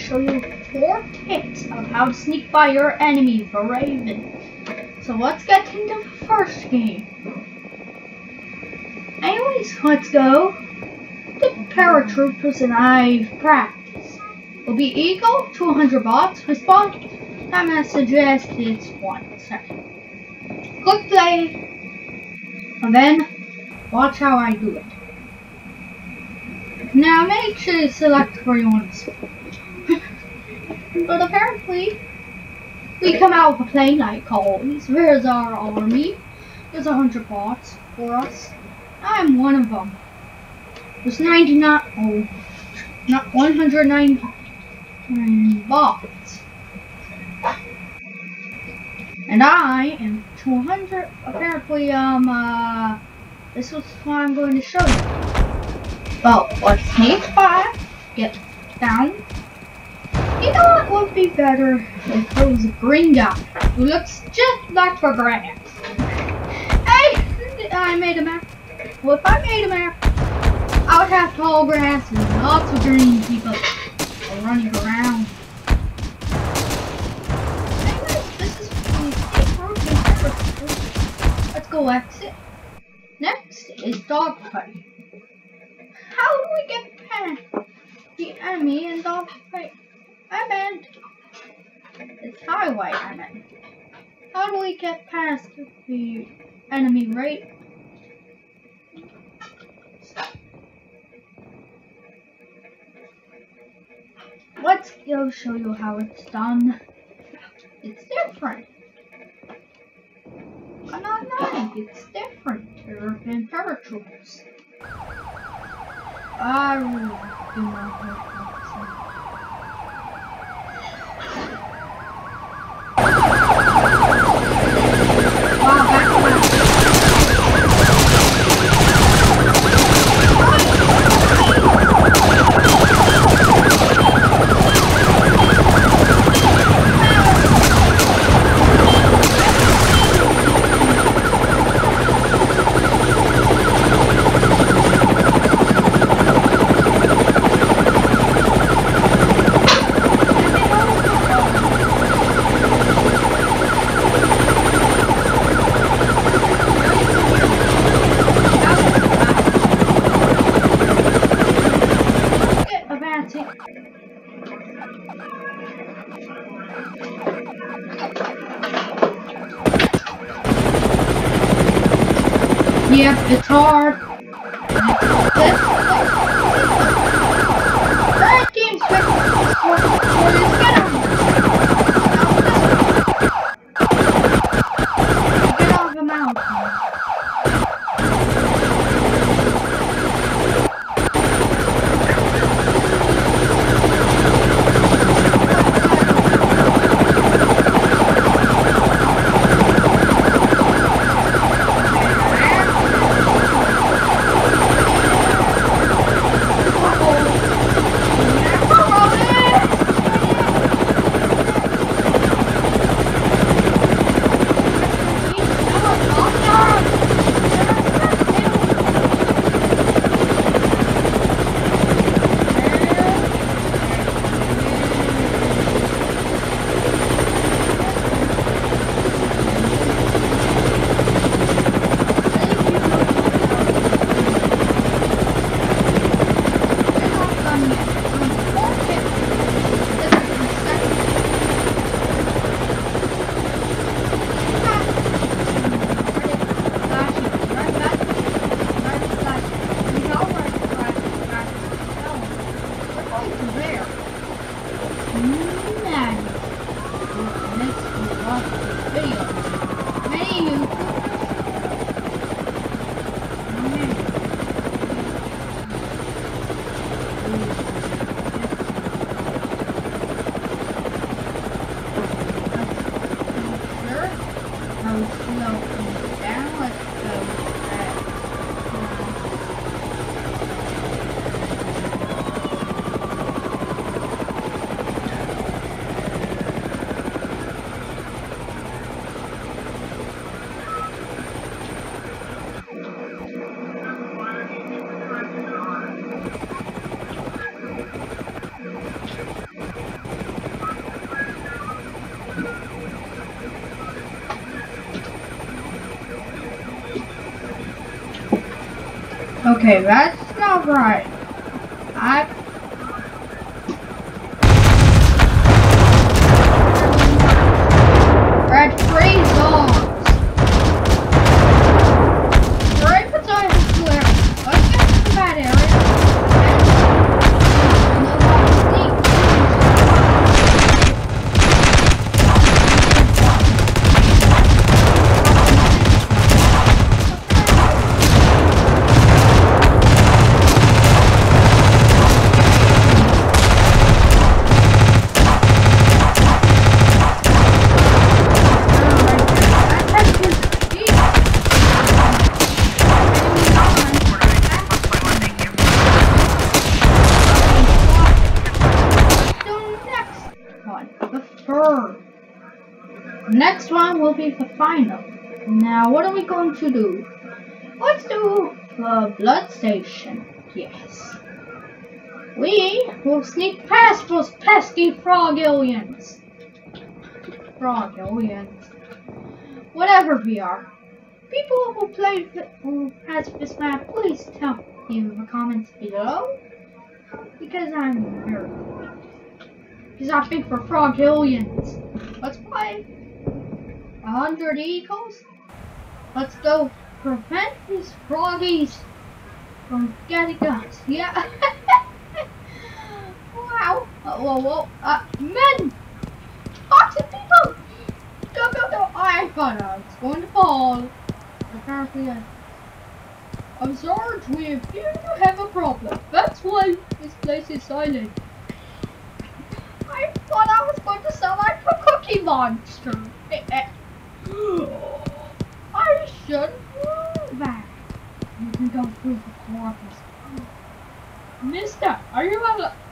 show you four tips of how to sneak by your enemy, the Raven. So let's get into the first game. Anyways, let's go. The paratroopers and I've practiced. Will be to 100 bots. Response time I suggest it's one second. Click play. And then watch how I do it. Now make sure you select where you want to spawn. but apparently, we come out with a plane like always. Where's our army? There's a hundred bots for us. I'm one of them. There's 99, oh, not 199 bots. And I am 200, apparently, um, uh, this is what I'm going to show you. Well, let's by, get down. You know what would be better if there was a green guy who looks just like the grass. Hey, I made a map. Well, if I made a map, I would have tall grass and lots of green people running around. This is Let's go exit. Next is dogfight. How do we get past the enemy in dogfight? I meant it's highway. I meant. How do we get past the enemy right Let's go show you how it's done. It's different. I'm not lying, it's different than paratroopers. I really do not None. Let's go off. Okay, that's not right. Next one will be the final. Now, what are we going to do? Let's do the blood station. Yes. We will sneak past those pesky frog aliens. Frog aliens. Whatever we are. People who play th- who has this map, please tell me in the comments below. Because I'm very Because I think we're frog aliens. Let's play. Hundred eagles. Let's go prevent these froggies from getting us. Yeah. wow. Uh, whoa, whoa. Uh, men! Toxic people! Go, go, go! I thought I was going to fall. Apparently, I. I'm sorry, we appear to have a problem. That's why this place is silent. I thought I was going to sound like a cookie monster. I should know that. You can go through the corpus. Mister, are you. Hey!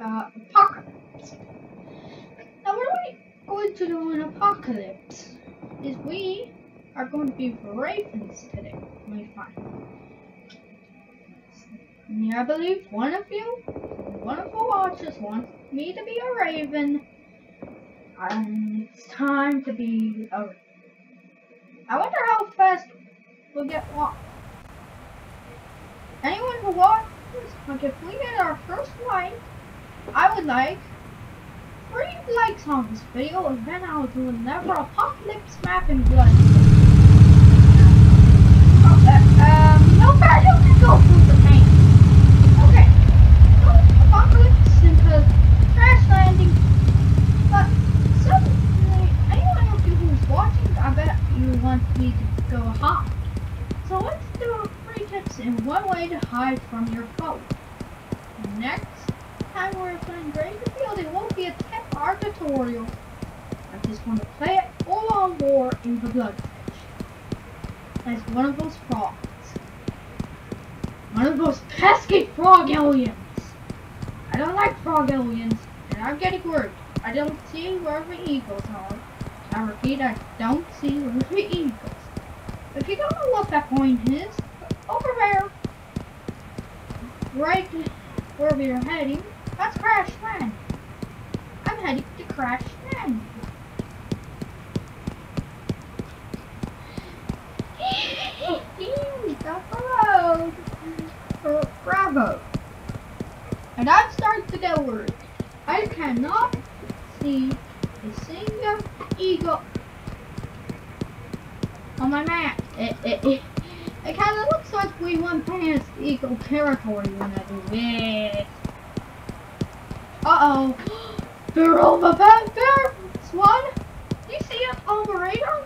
Uh apocalypse. Now what are we going to do in apocalypse? Is we are going to be ravens today. Me find. Yeah, I believe one of you, one of the watchers wants me to be a raven. And it's time to be a raven. I wonder how fast we'll get walk. Anyone who walk we completed our first fight, I would like three likes on this video, and then I'll do another apocalypse map in blood. Uh, um, no crash landing, but suddenly, anyone of you who's watching, I bet you want me to go hot. So let's do three tips in one way to hide from your foe. Next time we're playing Brave Field, it won't be a tip or tutorial. I'm just going to play it full on war in the Bloodfish. As one of those frogs. One of those pesky frog aliens. I don't like frog aliens, and I'm getting worried. I don't see where the eagles are. I repeat, I don't see where the eagles. are. If you don't know what that point is, over there, right where we are heading, that's Crash Land. I'm heading to Crash Land. The road. Bravo. And starting to get worried. I cannot see a single eagle on my map. It, it, it, it kind of looks like we went past eagle territory when I do this. Uh-oh. They're over back there. Swan, you see it on the radar?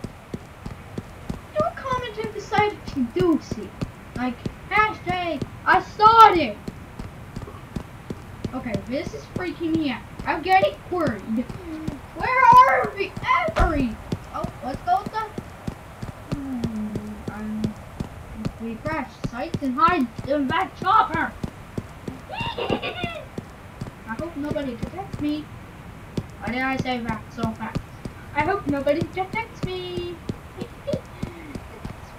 Do a comment if decide you do see it. Like, hashtag, I saw it. Okay, this is freaking me out. I'm getting worried. Where are we? Every. Oh, let's go with the. Hmm, um, we crash sites and hide in that chopper. I hope nobody detects me. Why did I say that so fast? I hope nobody detects me. it's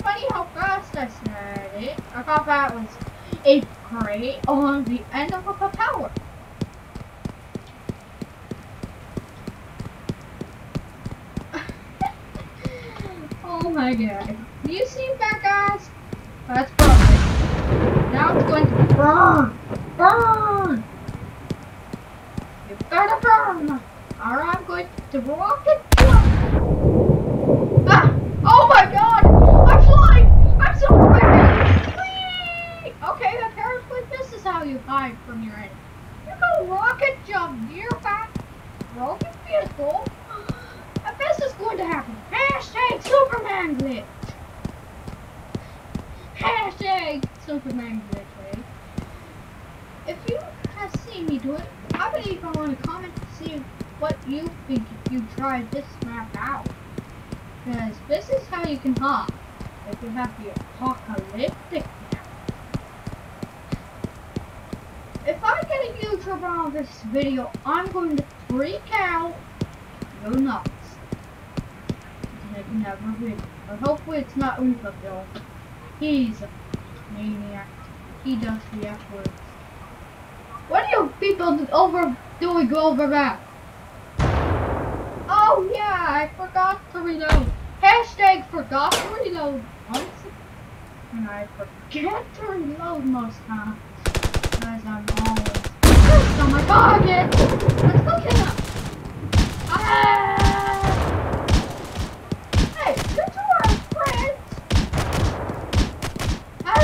funny how fast I said it. I thought that was a great on the end of a power. oh my god. Do you see that guys? That's perfect. Now it's going to burn. Burn! You better burn! Or I'm going to rocket jump! Ah! Oh my god! I'm flying! I'm so! Whee! Okay, apparently this is how you hide from your enemy. You go rocket jump near that broken vehicle, and this is going to happen. Hashtag Superman glitch! Hashtag Superman glitch, right? If you have seen me do it, I believe I want to comment to see what you think if you try this map out. Because this is how you can hide if you have the apocalyptic map. If I get a YouTuber on this video, I'm going to freak out, go nuts. And I can never win. But hopefully it's not Oompa Bill. He's a maniac. He does the F words. What are you people over doing over that? Oh yeah, I forgot to reload. Hashtag forgot to reload once. And I forget to reload most times. Because I'm always on my target. Let's go kill him. Ah! Hey, you two are friends. Ah!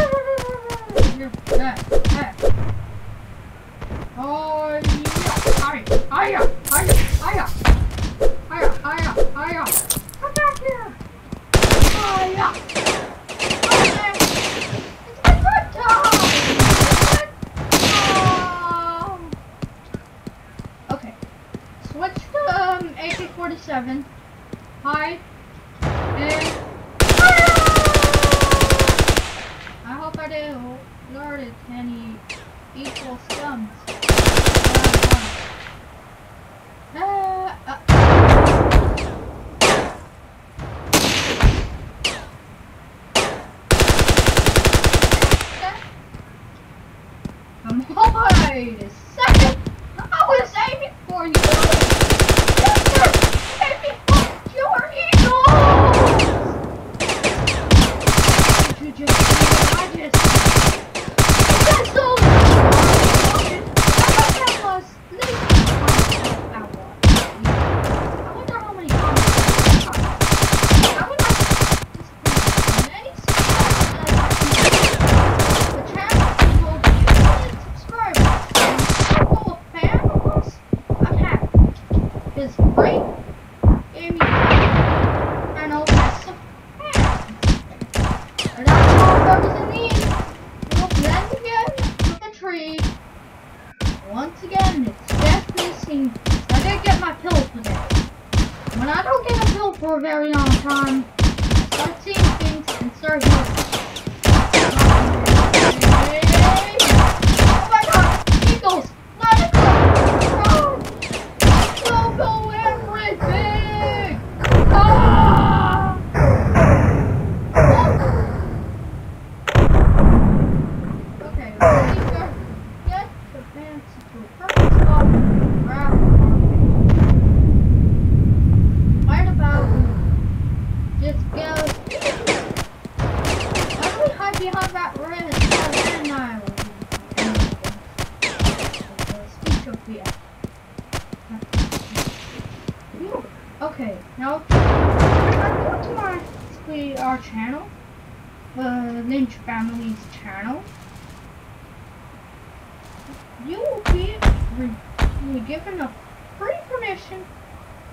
You're dead. Dead. Oh, yeah. Hi, hiya, hiya, hiya. Hiya, hiya, hiya. Come back here. Hiya. Okay. It's a good time. Good time. Okay. Switch to um, AK-47. Hi. Fire! I hope I didn't alerted any equal sums. Uh, uh. Come on, wait a second. I was aiming for you. Mister, aiming for your eagles. Did you just see what I just That's all. break. Gave me and I'll test some Blend again the tree. Once again, it's just missing. I didn't get my pill today. When I don't get a pill for a very long time, I start seeing things and start healing. Oh my god! Eagles! Let it go! Run! Go, go, everything! Ah! Okay, ready to get the fence to a perfect spot. Grab the Right about just go. Why do we hide behind that red red island? Speech of fear. Okay, now go to my basically our channel, the Lynch family's channel. You will be given a free permission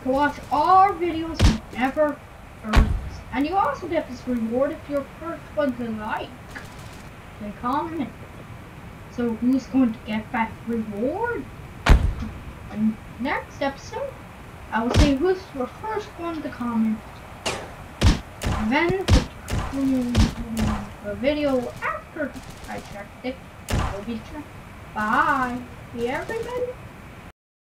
to watch all our videos first. And you also get this reward if you're first one to like and comment. So who's going to get that reward? And next episode, I will say who's the first one to comment. And then the, the video after I checked it will be checked. Bye. See everybody.